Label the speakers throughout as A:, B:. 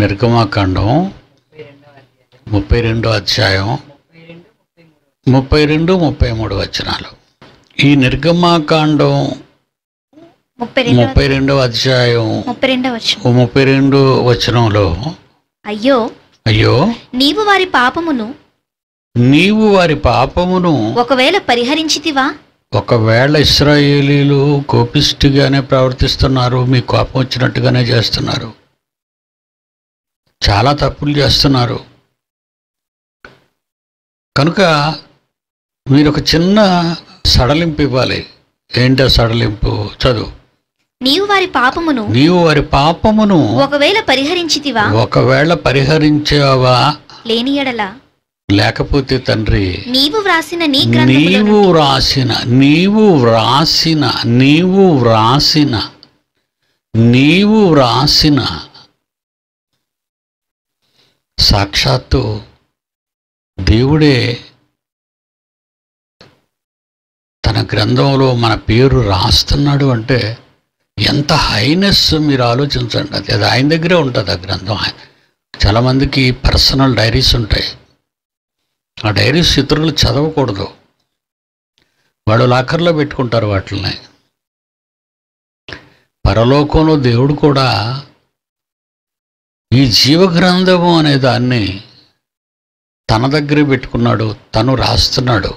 A: నిర్గమాకాండం ముప్పై రెండో అధ్యాయం ముప్పై రెండు ముప్పై మూడు వచనాలు. ఈ నిర్గమాకాండం
B: ముప్పై రెండు
A: రెండవ అధ్యాయం
B: ముప్పై
A: రెండు వచనంలో
B: అయ్యో
A: అయ్యో
B: నీవు వారి పాపమును
A: నీవు వారి పాపమును
B: ఒకవేళ పరిహరించితివా?
A: ఒకవేళ ఇస్రాయేలీలు కోపిష్టిగానే ప్రవర్తిస్తున్నారు మీ కోపం వచ్చినట్టుగానే చేస్తున్నారు. చాలా తప్పులు చేస్తున్నారు. కనుక మీరు ఒక చిన్న సడలింపు ఇవ్వాలి. ఏంటో సడలింపు? చదువు.
B: నీవు వారి పాపమును
A: నీవు వారి పాపమును
B: ఒకవేళ పరిహరించితివా?
A: ఒకవేళ పరిహరించావా?
B: లేని ఎడల
A: లేకపోతే తండ్రి
B: నీవు వ్రాసిన నీ
A: నీవు వ్రాసిన నీవు వ్రాసిన నీవు వ్రాసిన నీవు వ్రాసిన సాక్షాత్తు దేవుడే తన గ్రంథంలో మన పేరు రాస్తున్నాడు అంటే ఎంత హైనెస్ మీరు ఆలోచించండి. అది అది ఆయన దగ్గరే ఉంటుంది ఆ గ్రంథం. చాలామందికి పర్సనల్ డైరీస్ ఉంటాయి. ఆ డైరీస్ ఇతరులు చదవకూడదు. వాళ్ళు లాకర్లో పెట్టుకుంటారు వాటిని పరలోకంలో దేవుడు కూడా ఈ జీవ గ్రంథము అనే దాన్ని తన దగ్గరే పెట్టుకున్నాడు తను రాస్తున్నాడు.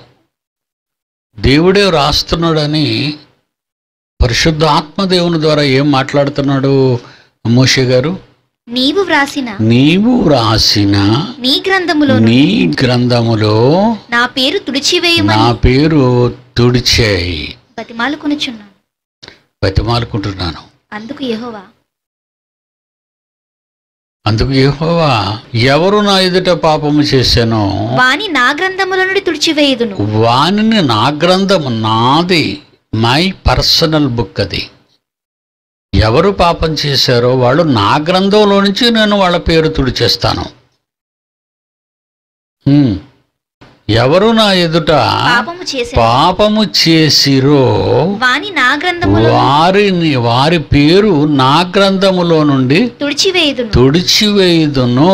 A: దేవుడే రాస్తున్నాడని పరిశుద్ధ ఆత్మదేవుని ద్వారా ఏం మాట్లాడుతున్నాడు మోషే గారు?
B: నీవు వ్రాసిన
A: నీవు రాసిన
B: నీ గ్రంథములో
A: నీ గ్రంథములో
B: నా పేరు
A: నా
B: తుడిచివేయమని
A: పేరు తుడిచేయి.
B: బతిమాలుకొనుచున్నాను.
A: బతిమాలుకుంటున్నాను.
B: అందుకు యెహోవా
A: అందుకు యెహోవా ఎవరు నా ఎదుట పాపము చేశానో
B: వాని నా గ్రంథముల నుండి తుడిచివేయుదును.
A: వానిని నా గ్రంథము నాది మై పర్సనల్ బుక్ అది. ఎవరు పాపం చేశారో వాళ్ళు నా గ్రంథంలో నుంచి నేను వాళ్ళ పేరు తుడిచేస్తాను. ఎవరు నా ఎదుట?
B: పాపము చేసే
A: పాపము చేసిరో?
B: వాని నా గ్రంథములో
A: వారిని వారి పేరు నా గ్రంథములో నుండి
B: తుడిచివేయుదును.
A: తుడిచివేయుదును.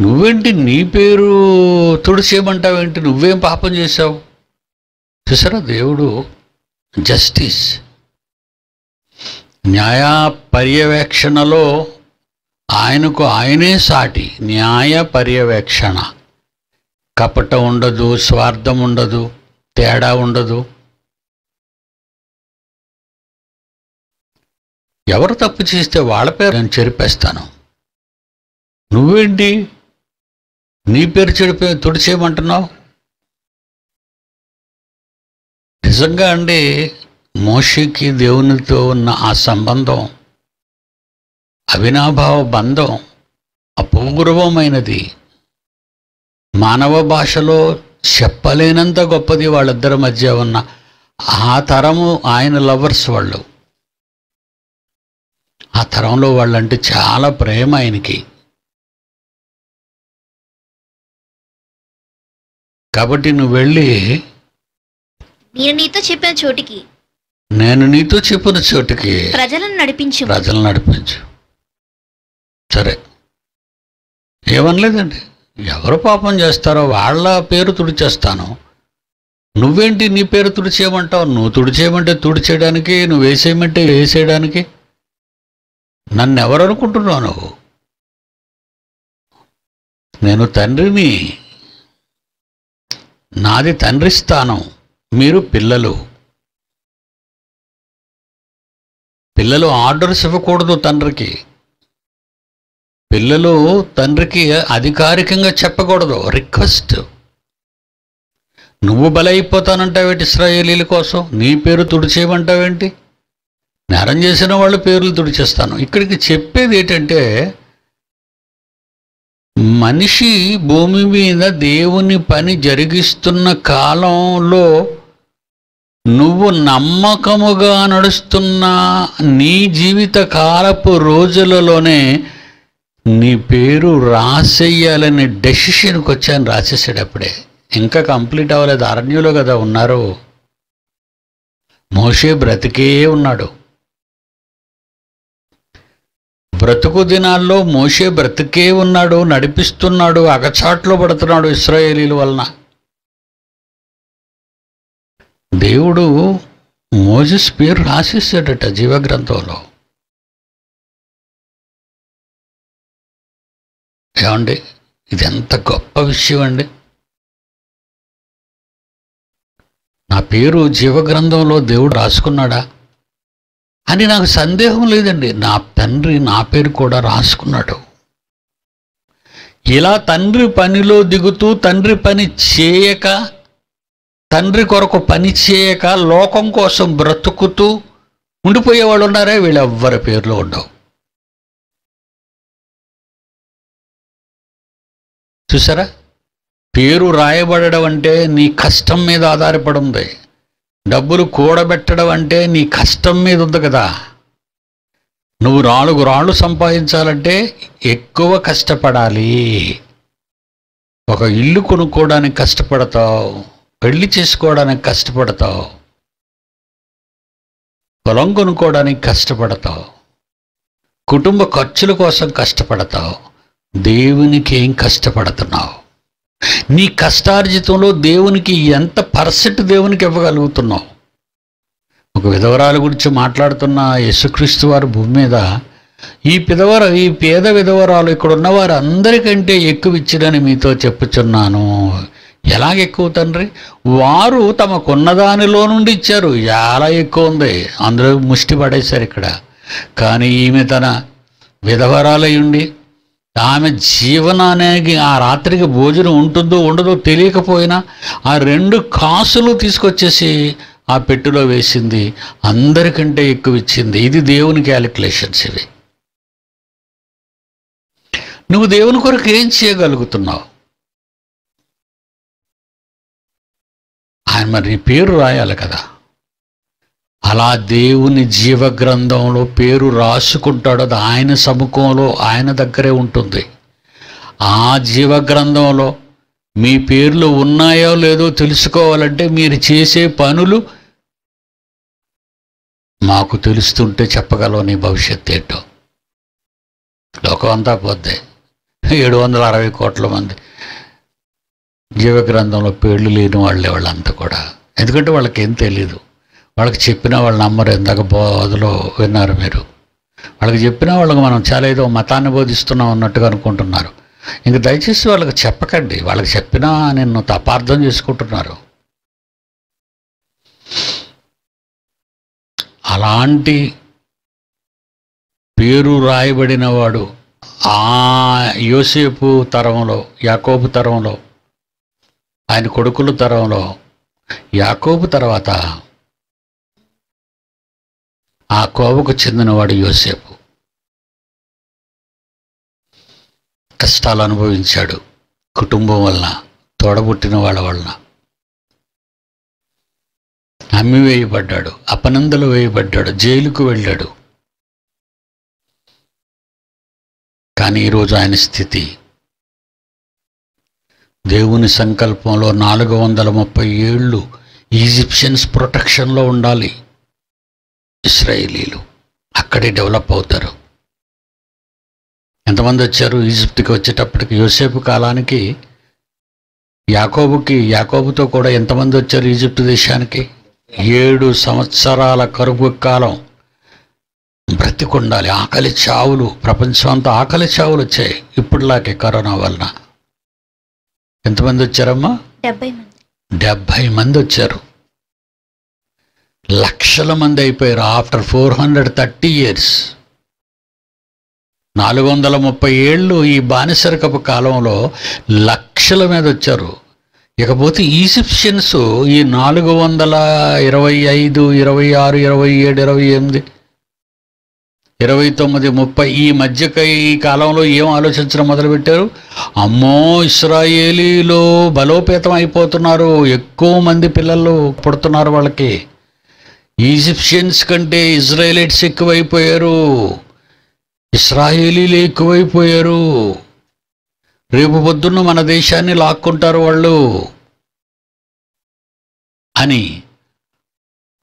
A: నువ్వేంటి నీ పేరు తుడిచేయమంటావేంటి? నువ్వేం పాపం చేశావు? చూసారా దేవుడు? జస్టిస్. న్యాయ పర్యవేక్షణలో ఆయనకు ఆయనే సాటి. న్యాయ పర్యవేక్షణ కపటం ఉండదు స్వార్థం ఉండదు తేడా ఉండదు. ఎవరు తప్పు చేస్తే వాళ్ళ పేరు నేను చెరిపేస్తాను. నువ్వేంటి? నీ పేరు చెడిపే తుడిచేయమంటున్నావు? నిజంగా అండి మోషికి దేవునితో ఉన్న ఆ సంబంధం అవినాభావ బంధం అపూర్వమైనది. మానవ భాషలో చెప్పలేనంత గొప్పది వాళ్ళిద్దరి మధ్య ఉన్న ఆ తరము ఆయన లవర్స్ వాళ్ళు. ఆ తరంలో వాళ్ళంటే చాలా ప్రేమ ఆయనకి. కాబట్టి నువ్వు వెళ్ళి
B: నేను నీతో చెప్పిన చోటికి.
A: నేను నీతో చెప్పిన చోటుకి
B: ప్రజలను నడిపించు.
A: ప్రజలు నడిపించు. సరే. ఏమనలేదండి? ఎవరు పాపం చేస్తారో వాళ్ళ పేరు తుడిచేస్తాను. నువ్వేంటి నీ పేరు తుడిచేయమంటావు? నువ్వు తుడిచేయమంటే తుడిచేయడానికి నువ్వు వేసేయమంటే వేసేయడానికి. నన్ను ఎవరు అనుకుంటున్నావు నువ్వు? నేను తండ్రిని నాది తండ్రి స్థానం మీరు పిల్లలు. పిల్లలు ఆర్డర్స్ ఇవ్వకూడదు తండ్రికి. పిల్లలు తండ్రికి అధికారికంగా చెప్పకూడదు. రిక్వెస్ట్. నువ్వు బలైపోతానంటావేంటి ఇస్రాయేలీల కోసం? నీ పేరు తుడిచేయమంటావేంటి నేరం చేసిన వాళ్ళ పేర్లు తుడిచేస్తాను. ఇక్కడికి చెప్పేది ఏంటంటే మనిషి భూమి మీద దేవుని పని జరిగిస్తున్న కాలంలో నువ్వు నమ్మకముగా నడుస్తున్న నీ జీవిత కాలపు రోజులలోనే నీ పేరు రాసేయాలని డెసిషన్కి వచ్చాను రాసేసాడు అప్పుడే ఇంకా కంప్లీట్ అవ్వలేదు. అరణ్యులో కదా ఉన్నారు. మోషే బ్రతికే ఉన్నాడు. బ్రతుకు దినాల్లో మోషే బ్రతికే ఉన్నాడు నడిపిస్తున్నాడు అగచాట్లో పడుతున్నాడు ఇస్రాయేలీల వలన. దేవుడు మోజస్ పేరు రాసేసాడట జీవగ్రంథంలో. ఏమండి? ఇది ఎంత గొప్ప విషయం అండి నా పేరు జీవగ్రంథంలో దేవుడు రాసుకున్నాడా? అని నాకు సందేహం లేదండి. నా తండ్రి నా పేరు కూడా రాసుకున్నాడు. ఇలా తండ్రి పనిలో దిగుతూ తండ్రి పని చేయక తండ్రి కొరకు పని చేయక లోకం కోసం బ్రతుకుతూ ఉండిపోయేవాళ్ళు ఉన్నారే వీళ్ళెవ్వరి పేర్లు ఉండవు. చూసారా? పేరు రాయబడడం అంటే నీ కష్టం మీద ఆధారపడి ఉంది. డబ్బులు కూడబెట్టడం అంటే నీ కష్టం మీద ఉంది కదా. నువ్వు నాలుగు రాళ్ళు సంపాదించాలంటే ఎక్కువ కష్టపడాలి. ఒక ఇల్లు కొనుక్కోవడానికి కష్టపడతావు. పెళ్ళి చేసుకోవడానికి కష్టపడతావు. పొలం కొనుక్కోవడానికి కష్టపడతావు. కుటుంబ ఖర్చుల కోసం కష్టపడతావు. దేవునికి ఏం కష్టపడుతున్నావు? నీ కష్టార్జితంలో దేవునికి ఎంత పర్సెంట్ దేవునికి ఇవ్వగలుగుతున్నావు? ఒక విధవరాల గురించి మాట్లాడుతున్న యేసుక్రీస్తు వారు భూమి మీద ఈ పిదవర ఈ పేద విధవరాలు ఇక్కడ ఉన్న వారు అందరికంటే ఎక్కువ ఇచ్చిరని మీతో చెప్పుచున్నాను. ఎలాగ ఎక్కువ తండ్రి? వారు తమకున్న దానిలో నుండి ఇచ్చారు. చాలా ఎక్కువ ఉంది. అందరూ ముష్టి పడేశారు ఇక్కడ. కానీ ఈమె తన విధవరాలయ్యుండి ఆమె జీవనానికి ఆ రాత్రికి భోజనం ఉంటుందో ఉండదో తెలియకపోయినా ఆ రెండు కాసులు తీసుకొచ్చేసి ఆ పెట్టులో వేసింది. అందరికంటే ఎక్కువ ఇచ్చింది. ఇది దేవుని క్యాలిక్యులేషన్స్ ఇవి. నువ్వు దేవుని కొరకు ఏం చేయగలుగుతున్నావు? ఆయన మరి నీ పేరు రాయాలి కదా. అలా దేవుని జీవ గ్రంథంలో పేరు రాసుకుంటాడో. అది ఆయన సముఖంలో ఆయన దగ్గరే ఉంటుంది. ఆ జీవ గ్రంథంలో మీ పేర్లు ఉన్నాయో లేదో తెలుసుకోవాలంటే మీరు చేసే పనులు మాకు తెలుస్తుంటే చెప్పగలవు నీ భవిష్యత్ ఏంటో. లోకం అంతా పోద్ది. ఏడు వందల అరవై కోట్ల మంది జీవగ్రంథంలో పేర్లు లేని వాళ్ళే వాళ్ళంతా కూడా. ఎందుకంటే వాళ్ళకి ఏం తెలీదు. వాళ్ళకి చెప్పినా వాళ్ళు నమ్మరు ఇందాక బోధలో విన్నారు మీరు. వాళ్ళకి చెప్పినా వాళ్ళకి మనం చాలా ఏదో మతాన్ని బోధిస్తున్నాం అన్నట్టుగా అనుకుంటున్నారు. ఇంక దయచేసి వాళ్ళకి చెప్పకండి. వాళ్ళకి చెప్పినా నిన్ను తపార్థం చేసుకుంటున్నారు. అలాంటి పేరు రాయబడిన వాడు ఆ యోసేపు తరంలో యాకోబు తరంలో ఆయన కొడుకుల తరంలో యాకోబు తర్వాత ఆ కోవకు చెందినవాడు యోసేపు. కష్టాలు అనుభవించాడు. కుటుంబం వలన తోడబుట్టిన వాళ్ళ వలన. అమ్మి వేయబడ్డాడు. అపనందలు వేయబడ్డాడు. జైలుకు వెళ్ళాడు. కానీ ఈరోజు ఆయన స్థితి దేవుని సంకల్పంలో నాలుగు వందల ముప్పై ఏళ్ళు ఈజిప్షియన్స్ ప్రొటెక్షన్లో ఉండాలి. ఇస్రాయేలీలు అక్కడే డెవలప్ అవుతారు. ఎంతమంది వచ్చారు? ఈజిప్ట్కి వచ్చేటప్పటికి యోసేపు కాలానికి యాకోబుకి యాకోబుతో కూడా ఎంతమంది వచ్చారు ఈజిప్ట్ దేశానికి? ఏడు సంవత్సరాల కరువు కాలం. బ్రతికుండాలి ఆకలి చావులు ప్రపంచం అంతా ఆకలి చావులు వచ్చాయి ఇప్పుడులాగే కరోనా వలన. ఎంతమంది వచ్చారమ్మా?
B: డెబ్బై మంది
A: వచ్చారు. లక్షల మంది అయిపోయారు after four hundred thirty years. నాలుగు వందల ముప్పై ఏళ్ళు ఈ బానిసరికపు కాలంలో లక్షల మీద వచ్చారు. ఇకపోతే ఈజిప్షియన్స్ ఈ నాలుగు వందల ఇరవై ఐదు ఇరవై ఆరు ఇరవై ఏడు ఇరవై ఎనిమిది ఇరవై తొమ్మిది ముప్పై ఈ మధ్య ఈ కాలంలో ఏం ఆలోచించడం మొదలుపెట్టారు? అమ్మో ఇస్రాయేలీలో బలోపేతం అయిపోతున్నారు. ఎక్కువ మంది పిల్లలు పుడుతున్నారు వాళ్ళకి. ఈజిప్షియన్స్ కంటే ఇజ్రాయేలైట్స్ ఎక్కువైపోయారు. ఇస్రాయేలీలు ఎక్కువైపోయారు. రేపు పొద్దున్న మన దేశాన్ని లాక్కుంటారు వాళ్ళు అని.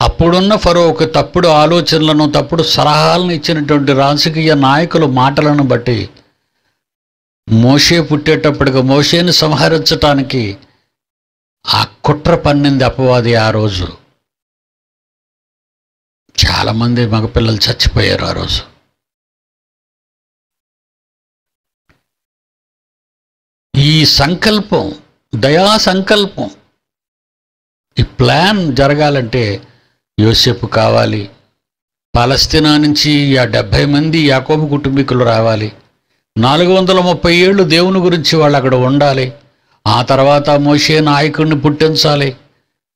A: అప్పుడున్న ఫరోకు తప్పుడు ఆలోచనలను తప్పుడు సలహాలను ఇచ్చినటువంటి రాజకీయ నాయకుల మాటలను బట్టి మోషే పుట్టేటప్పటికి మోషేని సంహరించటానికి ఆ కుట్ర పన్నింది అపవాది ఆ రోజు. చాలామంది మగపిల్లలు చచ్చిపోయారు ఆ రోజు. ఈ సంకల్పం దయా సంకల్పం ఈ ప్లాన్ జరగాలంటే యోసేపు కావాలి. పాలస్తీనా నుంచి ఆ డెబ్భై మంది యాకోబు కుటుంబీకులు రావాలి. నాలుగు వందల ముప్పై ఏళ్ళు దేవుని గురించి వాళ్ళు అక్కడ ఉండాలి. ఆ తర్వాత మోషే నాయకుడిని పుట్టించాలి.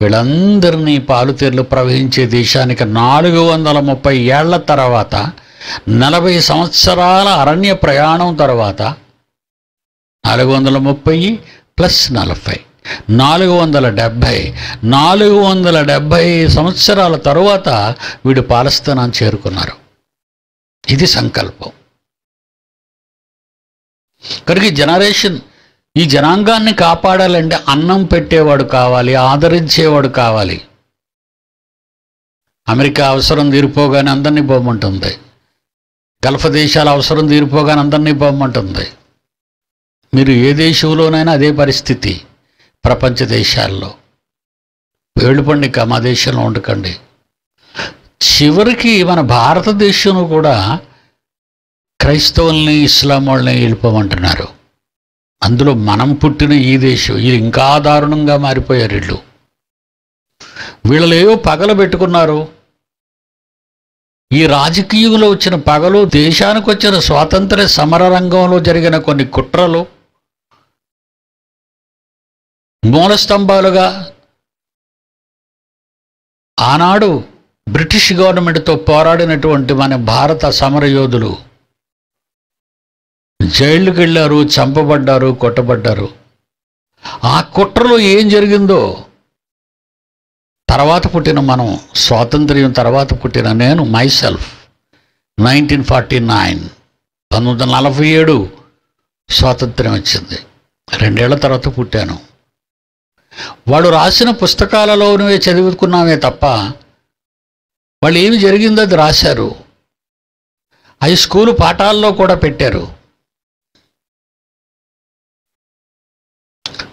A: వీళ్ళందరినీ పాలుతీర్లు ప్రవహించే దేశానికి నాలుగు వందల ముప్పై ఏళ్ళ తర్వాత నలభై సంవత్సరాల అరణ్య ప్రయాణం తర్వాత నాలుగు వందల ముప్పై ప్లస్ నలభై నాలుగు వందల డెబ్భై నాలుగు వందల డెబ్భై సంవత్సరాల తరువాత వీడు పాలస్తీనాన్ని చేరుకున్నారు. ఇది సంకల్పం. కనుక జనరేషన్ ఈ జనాంగాన్ని కాపాడాలంటే అన్నం పెట్టేవాడు కావాలి ఆదరించేవాడు కావాలి. అమెరికా అవసరం తీరిపోగానే అందరినీ పోమంటుంది గల్ఫ్ దేశాల అవసరం తీరిపోగానే అందరినీ పోమంటుంది మీరు ఏ దేశంలోనైనా అదే పరిస్థితి ప్రపంచ దేశాల్లో. వేళ్ళుపండి ఇక మా దేశంలో ఉండకండి. చివరికి మన భారతదేశంలో కూడా క్రైస్తవుల్ని ఇస్లాం వాళ్ళని వెళ్ళిపోమంటున్నారు. అందులో మనం పుట్టిన ఈ దేశం ఇది ఇంకా దారుణంగా మారిపోయారు వీళ్ళు. వీళ్ళు ఏవో పగలు పెట్టుకున్నారు. ఈ రాజకీయంలో వచ్చిన పగలు దేశానికి వచ్చిన స్వాతంత్ర సమర రంగంలో జరిగిన కొన్ని కుట్రలు మూలస్తంభాలుగా ఆనాడు బ్రిటిష్ గవర్నమెంట్తో పోరాడినటువంటి మన భారత సమరయోధులు జైళ్ళకి వెళ్ళారు చంపబడ్డారు కొట్టబడ్డారు. ఆ కుట్రలో ఏం జరిగిందో? తర్వాత పుట్టిన మనం స్వాతంత్ర్యం తర్వాత పుట్టిన నేను మైసెల్ఫ్ నైన్టీన్ ఫార్టీ నైన్ పంతొమ్మిది వందల నలభై ఏడు స్వాతంత్ర్యం వచ్చింది. రెండేళ్ళ తర్వాత పుట్టాను. వాడు రాసిన పుస్తకాలలోనే చదువుకున్నామే తప్ప వాళ్ళు ఏమి జరిగిందో అది రాశారు. హై స్కూలు పాఠాల్లో కూడా పెట్టారు.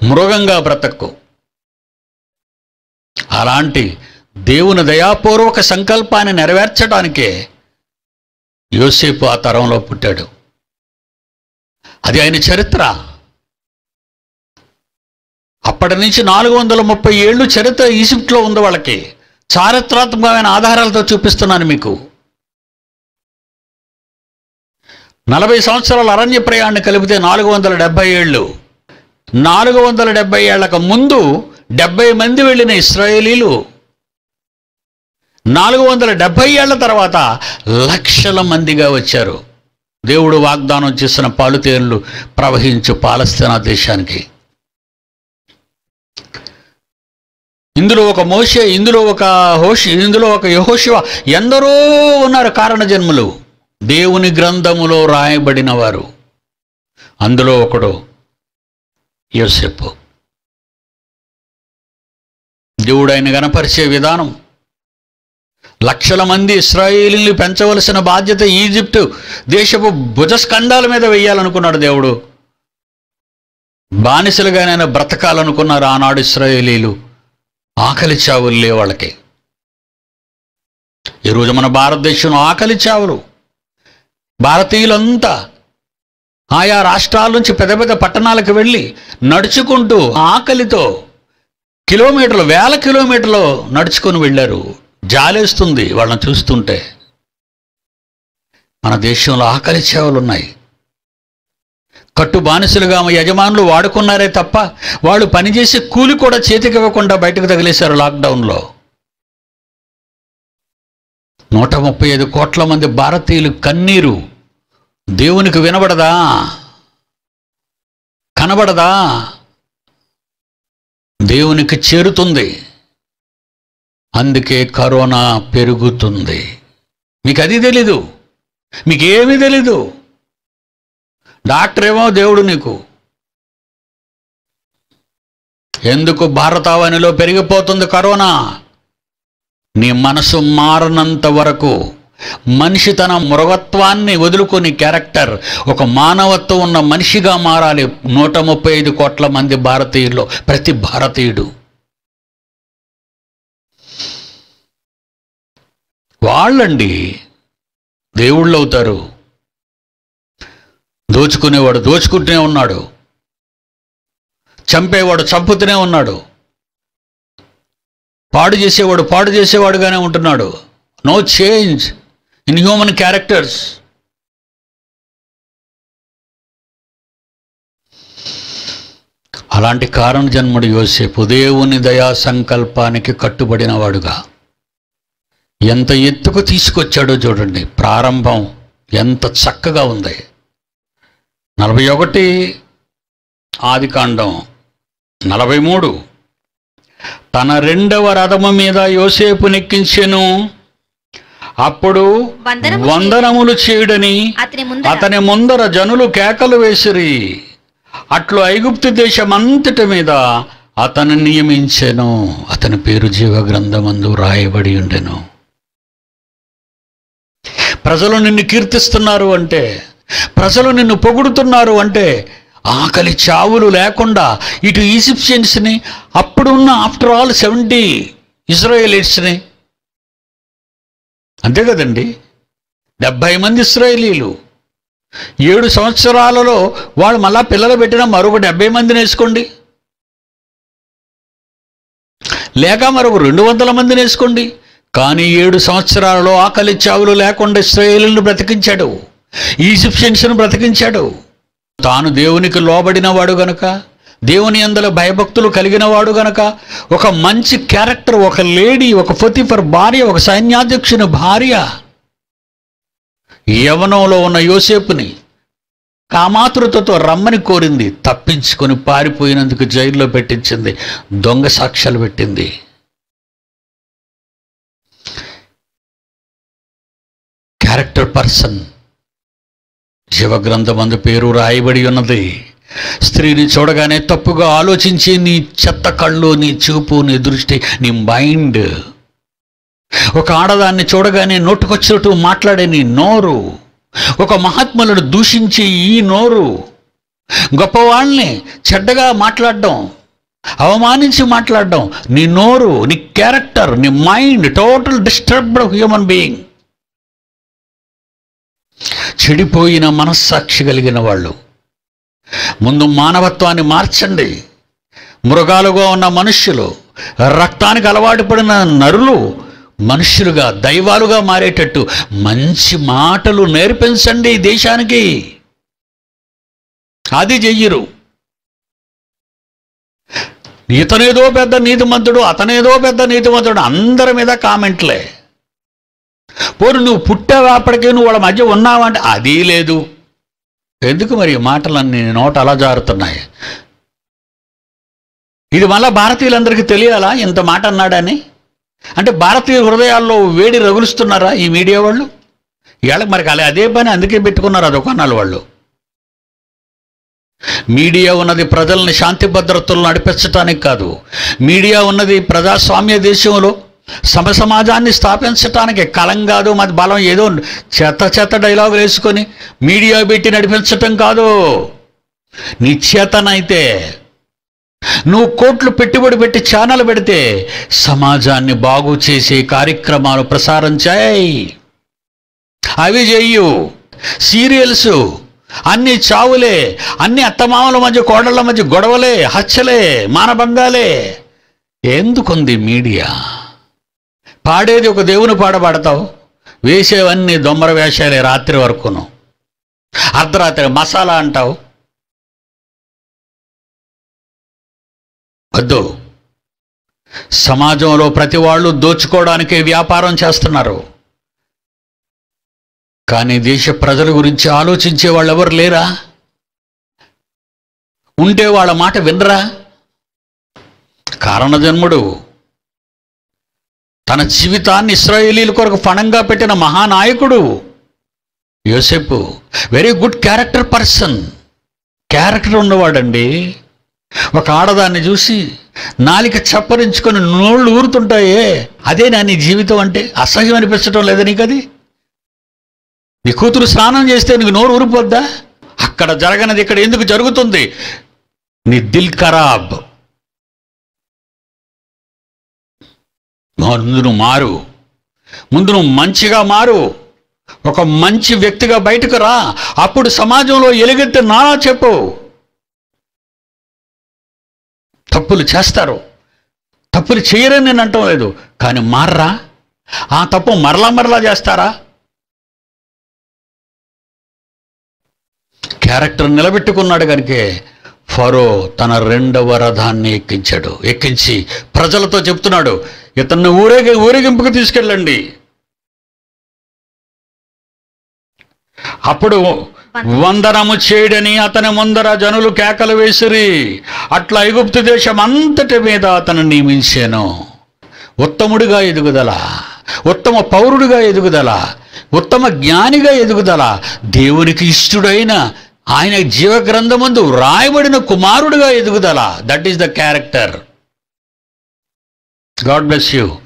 A: మృగంగా బ్రతక్కు. అలాంటి దేవుని దయాపూర్వక సంకల్పాన్ని నెరవేర్చడానికే యోసేపు ఆ తరంలో పుట్టాడు. అది ఆయన చరిత్ర. అప్పటి నుంచి నాలుగు వందల ముప్పై ఏళ్ళు చరిత్ర ఈజిప్ట్లో ఉంది వాళ్ళకి. చారిత్రాత్మకమైన ఆధారాలతో చూపిస్తున్నాను మీకు. నలభై సంవత్సరాల అరణ్య ప్రయాణం కలిపితే నాలుగు వందల డెబ్బై ఏళ్ళు. నాలుగు వందల డెబ్బై ఏళ్ళకు ముందు డెబ్బై మంది వెళ్ళిన ఇస్రాయేలీలు. నాలుగు వందల డెబ్బై ఏళ్ళ తర్వాత లక్షల మందిగా వచ్చారు. దేవుడు వాగ్దానం చేసిన పాలుతేరులు ప్రవహించు పాలస్తీనా దేశానికి. ఇందులో ఒక మోషే ఇందులో ఒక హోషి ఇందులో ఒక యహోశివ ఎందరో ఉన్నారు కారణ జన్ములు దేవుని గ్రంథములో రాయబడిన వారు. అందులో ఒకడు యోసెప్పు దేవుడు ఆయన విధానం. లక్షల మంది ఇస్రాయేలీని పెంచవలసిన బాధ్యత ఈజిప్టు దేశపు భుజస్కంధాల మీద వెయ్యాలనుకున్నాడు దేవుడు. బానిసలుగానైనా బ్రతకాలనుకున్నారు ఆనాడు ఇస్రాయేలీలు. ఆకలి చావులు లే వాళ్ళకి. ఈరోజు మన భారతదేశంలో ఆకలి చావులు. భారతీయులంతా ఆయా రాష్ట్రాల నుంచి పెద్ద పెద్ద పట్టణాలకు వెళ్ళి నడుచుకుంటూ ఆకలితో కిలోమీటర్లు వేల కిలోమీటర్లు నడుచుకొని వెళ్ళారు. జాలేస్తుంది వాళ్ళని చూస్తుంటే. మన దేశంలో ఆకలి సేవలు ఉన్నాయి కట్టు బానిసలుగా మా యజమానులు వాడుకున్నారే తప్ప వాళ్ళు పనిచేసి కూలి కూడా చేతికి ఇవ్వకుండా బయటకు తగిలేశారు లాక్డౌన్లో. నూట ముప్పై ఐదు కోట్ల మంది భారతీయులు కన్నీరు దేవునికి వినబడదా? కనబడదా? దేవునికి చేరుతుంది. అందుకే కరోనా పెరుగుతుంది. మీకు అది తెలీదు. మీకేమీ తెలీదు. డాక్టర్ ఏమో దేవుడు నీకు. ఎందుకు భారతావనిలో పెరిగిపోతుంది కరోనా? నీ మనసు మారనంత వరకు మనిషి తన మృగత్వాన్ని వదులుకొని క్యారెక్టర్ ఒక మానవత్వం ఉన్న మనిషిగా మారాలి నూట ముప్పై ఐదు కోట్ల మంది భారతీయుల్లో ప్రతి భారతీయుడు. వాళ్ళండి దేవుళ్ళు అవుతారు దోచుకునేవాడు దోచుకుంటూనే ఉన్నాడు. చంపేవాడు చంపుతూనే ఉన్నాడు. పాడు చేసేవాడు పాడు చేసేవాడుగానే ఉంటున్నాడు. No change. In human characters అలాంటి కారణ జన్ముడు యోసేపు దేవుని దయా సంకల్పానికి కట్టుబడినవాడుగా. ఎంత ఎత్తుకు తీసుకొచ్చాడో చూడండి. ప్రారంభం ఎంత చక్కగా ఉంది. నలభై ఒకటి ఆది కాండం నలభై మూడు. తన రెండవ రథము మీద యోసేపు నెక్కించెను. అప్పుడు
B: వందనము
A: వందనములు చేయుడని
B: అతని ముందర.
A: జనులు కేకలు వేసిరి. అట్లు ఐగుప్తు దేశమంతటి మీద అతను నియమించెను. అతని పేరు జీవ గ్రంథమందు రాయబడి ఉండెను. ప్రజలు నిన్ను కీర్తిస్తున్నారు అంటే ప్రజలు నిన్ను పొగుడుతున్నారు అంటే ఆకలి చావులు లేకుండా ఇటు ఈజిప్షియన్స్ని అప్పుడున్న ఆఫ్టర్ ఆల్ సెవెంటీ ఇజ్రాయేలీట్స్ని అంతే కదండి. డెబ్భై మంది ఇస్రాయేలీలు. ఏడు సంవత్సరాలలో వాళ్ళు మళ్ళా పిల్లలు పెట్టిన మరొక డెబ్బై మందిని వేసుకోండి. లేక మరొక రెండు వందల మందిని వేసుకోండి. కానీ ఏడు సంవత్సరాలలో ఆకలి చావులు లేకుండా ఇస్రాయేలును బ్రతికించాడు. ఈజిప్షియన్స్ను బ్రతికించాడు. తాను దేవునికి లోబడిన వాడు గనుక దేవుని అందల భయభక్తులు కలిగిన వాడు గనక ఒక మంచి క్యారెక్టర్ ఒక లేడీ ఒక ఫతిఫర్ భార్య ఒక సైన్యాధ్యక్షుని భార్య యవనంలో ఉన్న యోసేపుని కామాతురతతో రమ్మని కోరింది. తప్పించుకొని పారిపోయినందుకు జైల్లో పెట్టించింది. దొంగ సాక్ష్యాలు పెట్టింది. Character person. జీవగ్రంథమందు పేరు రాయబడి ఉన్నది. స్త్రీని చూడగానే తప్పుగా ఆలోచించి నీ చెత్త కళ్ళు నీ చూపు నీ దృష్టి నీ మైండ్. ఒక ఆడదాన్ని చూడగానే నోటుకొచ్చినట్టు మాట్లాడే నీ నోరు. ఒక మహాత్ములను దూషించి ఈ నోరు. గొప్పవాళ్ళని చెడ్డగా మాట్లాడడం అవమానించి మాట్లాడడం నీ నోరు నీ క్యారెక్టర్ నీ mind total disturbed human being. చెడిపోయిన మనస్సాక్షి కలిగిన వాళ్ళు. ముందు మానవత్వాన్ని మార్చండి. మృగాలుగా ఉన్న మనుష్యులు రక్తానికి అలవాటు పడిన నరులు మనుష్యులుగా దైవాలుగా మారేటట్టు మంచి మాటలు నేర్పించండి దేశానికి. అది చెయ్యరు ఇతనేదో పెద్ద నీతిమంతుడు అతనేదో పెద్ద నీతిమంతుడు అందరి మీద కామెంట్లే. పోరు నువ్వు పుట్టావు నువ్వు వాళ్ళ మధ్య ఉన్నావంటే అది లేదు. ఎందుకు మరి మాటలన్నీ నోట అలా జారుతున్నాయి? ఇది మళ్ళా భారతీయులందరికీ తెలియాలా ఇంత మాట అన్నాడని? అంటే భారతీయ హృదయాల్లో వేడి రగులుస్తున్నారా ఈ మీడియా వాళ్ళు? ఇవాళ మరి అలా అదే పని అందుకే పెట్టుకున్నారు అది వాళ్ళు. మీడియా ఉన్నది ప్రజల్ని శాంతి భద్రతలు నడిపించడానికి కాదు. మీడియా ఉన్నది ప్రజాస్వామ్య దేశంలో సమ సమాజాన్ని స్థాపించటానికి కలం కాదు మరి బలం ఏదో చెత్త చెత్త డైలాగులు వేసుకొని మీడియా పెట్టి నడిపించటం కాదు. నిశ్చేతనైతే నువ్వు కోట్లు పెట్టుబడి పెట్టి ఛానల్ పెడితే సమాజాన్ని బాగు చేసే కార్యక్రమాలు ప్రసారం చేయి. అవి చెయ్యు సీరియల్స్ అన్ని చావులే అన్ని అత్తమామల మధ్య కోడళ్ళ మధ్య గొడవలే హత్యలే మానభంగాలే. ఎందుకుంది మీడియా పాడేది ఒక దేవుని పాట పాడతావు? వేసేవన్నీ దొమ్మర వేషాలే రాత్రి వరకును. అర్ధరాత్రి మసాలా అంటావు? వద్దు. సమాజంలో ప్రతి వాళ్ళు దోచుకోవడానికే వ్యాపారం చేస్తున్నారు. కానీ దేశ ప్రజల గురించి ఆలోచించే వాళ్ళు ఎవరు లేరా? ఉంటే వాళ్ళ మాట వినరా? కారణజన్ముడు తన జీవితాన్ని ఇస్రాయేలీల కొరకు ఫణంగా పెట్టిన మహానాయకుడు యోసెపు. Very good character person character ఉన్నవాడండి. ఒక ఆడదాన్ని చూసి నాలిక చప్పరించుకొని నోళ్ళు ఊరుతుంటాయే. అదే నా నీ జీవితం అంటే అసహ్యం అనిపించడం లేదా నీకు అది? నీ కూతురు స్నానం చేస్తే నీకు నోరు ఊరిపోద్దా? అక్కడ జరగనది ఇక్కడ ఎందుకు జరుగుతుంది? నీ దిల్ ఖరాబ్. ముందు నువ్వు మారు. ముందు నువ్వు మంచిగా మారు. ఒక మంచి వ్యక్తిగా బయటకు రా. అప్పుడు సమాజంలో ఎలుగెత్తి నానా చెప్పు. తప్పులు చేస్తారు. తప్పులు చేయరని నేను అంటం లేదు. కానీ మార్రా? ఆ తప్పు మరలా మరలా చేస్తారా? క్యారెక్టర్ నిలబెట్టుకున్నాడు కనుకే ఫరో తన రెండవ రథాన్ని ఎక్కించాడు. ఎక్కించి ప్రజలతో చెప్తున్నాడు ఇతన్ని ఊరేగి ఊరేగింపుకు తీసుకెళ్ళండి. అప్పుడు వందనము చేయడని అతని ముందర జనులు కేకలు వేసిరి. అట్లా ఐగుప్తు దేశం అంతటి మీద అతను నియమించాను. ఉత్తముడిగా ఎదుగుదల ఉత్తమ పౌరుడిగా ఎదుగుదల ఉత్తమ జ్ఞానిగా ఎదుగుదల దేవునికి ఇష్టడైన ఆయన జీవగ్రంథమందు వ్రాయబడిన కుమారుడుగా ఎదుగుదల. That is the character God bless you